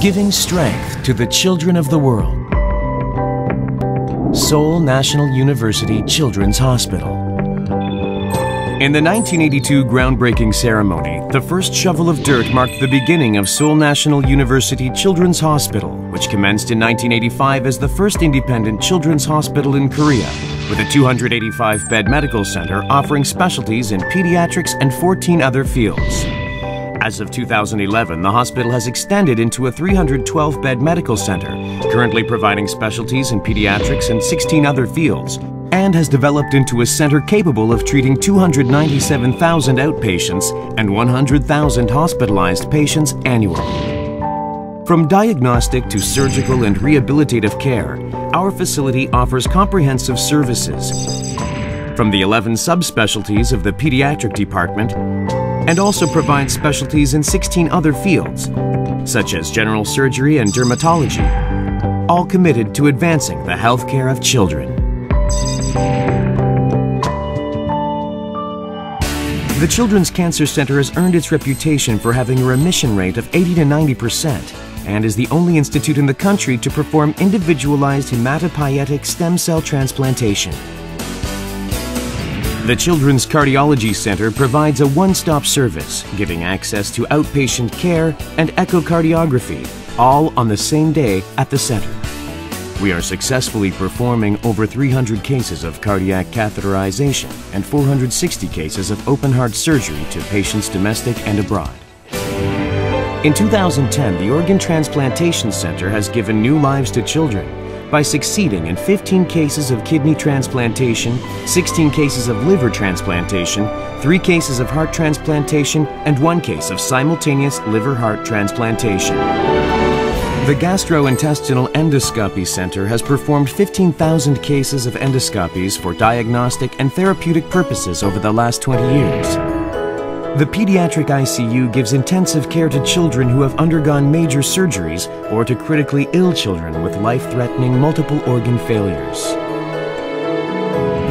giving strength to the children of the world. Seoul National University Children's Hospital. In the 1982 groundbreaking ceremony, the first shovel of dirt marked the beginning of Seoul National University Children's Hospital, which commenced in 1985 as the first independent children's hospital in Korea, with a 285-bed medical center offering specialties in pediatrics and 14 other fields. As of 2011, the hospital has extended into a 312-bed medical center, currently providing specialties in pediatrics and 16 other fields, and has developed into a center capable of treating 297,000 outpatients and 100,000 hospitalized patients annually. From diagnostic to surgical and rehabilitative care, our facility offers comprehensive services. From the 11 subspecialties of the pediatric department and also provides specialties in 16 other fields, such as general surgery and dermatology, all committed to advancing the healthcare of children. The Children's Cancer Center has earned its reputation for having a remission rate of 80 to 90 percent and is the only institute in the country to perform individualized hematopoietic stem cell transplantation. The Children's Cardiology Center provides a one-stop service, giving access to outpatient care and echocardiography, all on the same day at the center. We are successfully performing over 300 cases of cardiac catheterization and 460 cases of open heart surgery to patients domestic and abroad. In 2010, the Organ Transplantation Center has given new lives to children by succeeding in 15 cases of kidney transplantation, 16 cases of liver transplantation, 3 cases of heart transplantation, and 1 case of simultaneous liver-heart transplantation. The Gastrointestinal Endoscopy Center has performed 15,000 cases of endoscopies for diagnostic and therapeutic purposes over the last 20 years. The pediatric ICU gives intensive care to children who have undergone major surgeries or to critically ill children with life-threatening multiple organ failures.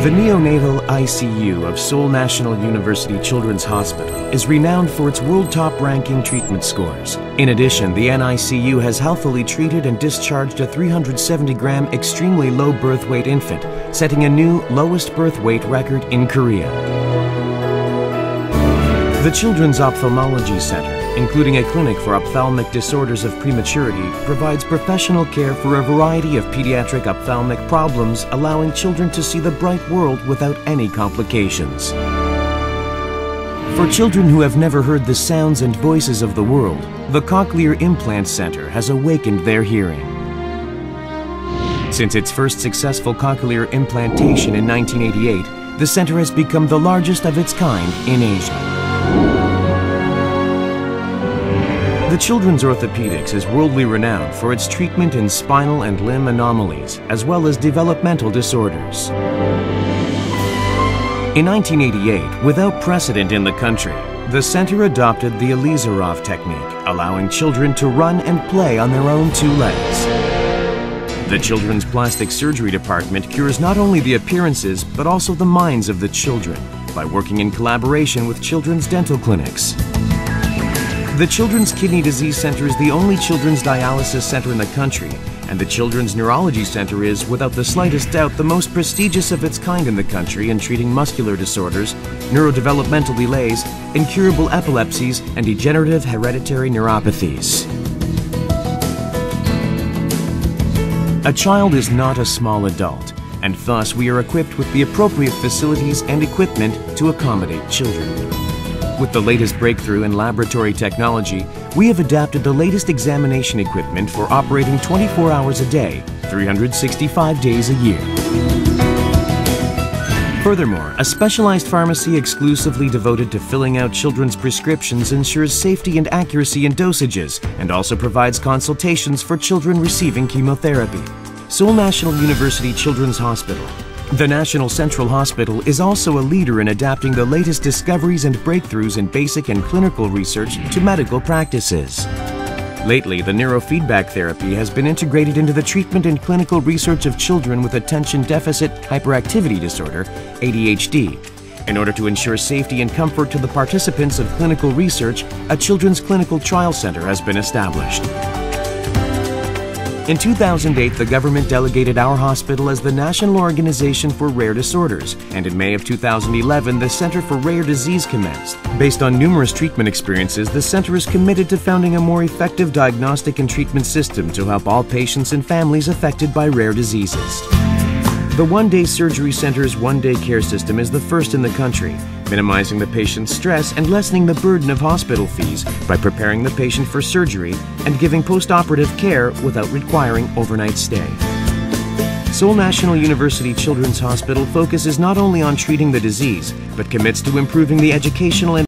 The neonatal ICU of Seoul National University Children's Hospital is renowned for its world top ranking treatment scores. In addition, the NICU has healthily treated and discharged a 370 gram extremely low birth weight infant, setting a new lowest birth weight record in Korea. The Children's Ophthalmology Center, including a clinic for ophthalmic disorders of prematurity, provides professional care for a variety of pediatric ophthalmic problems, allowing children to see the bright world without any complications. For children who have never heard the sounds and voices of the world, the Cochlear Implant Center has awakened their hearing. Since its first successful cochlear implantation in 1988, the center has become the largest of its kind in Asia. The Children's Orthopedics is worldly renowned for its treatment in spinal and limb anomalies, as well as developmental disorders. In 1988, without precedent in the country, the center adopted the Elizarov technique, allowing children to run and play on their own two legs. The Children's Plastic Surgery Department cures not only the appearances, but also the minds of the children by working in collaboration with children's dental clinics. The Children's Kidney Disease Center is the only children's dialysis center in the country, and the Children's Neurology Center is, without the slightest doubt, the most prestigious of its kind in the country in treating muscular disorders, neurodevelopmental delays, incurable epilepsies, and degenerative hereditary neuropathies. A child is not a small adult, and thus we are equipped with the appropriate facilities and equipment to accommodate children. With the latest breakthrough in laboratory technology, we have adapted the latest examination equipment for operating 24 hours a day, 365 days a year. Furthermore, a specialized pharmacy exclusively devoted to filling out children's prescriptions ensures safety and accuracy in dosages and also provides consultations for children receiving chemotherapy. Seoul National University Children's Hospital, the National Central Hospital is also a leader in adapting the latest discoveries and breakthroughs in basic and clinical research to medical practices. Lately, the neurofeedback therapy has been integrated into the treatment and clinical research of children with attention deficit hyperactivity disorder, ADHD. In order to ensure safety and comfort to the participants of clinical research, a Children's Clinical Trial Center has been established. In 2008, the government delegated our hospital as the National Organization for Rare Disorders, and in May of 2011, the Center for Rare Disease commenced. Based on numerous treatment experiences, the center is committed to founding a more effective diagnostic and treatment system to help all patients and families affected by rare diseases. The One Day Surgery Center's One Day Care System is the first in the country, minimizing the patient's stress and lessening the burden of hospital fees by preparing the patient for surgery and giving post-operative care without requiring overnight stay. Seoul National University Children's Hospital focuses not only on treating the disease, but commits to improving the educational and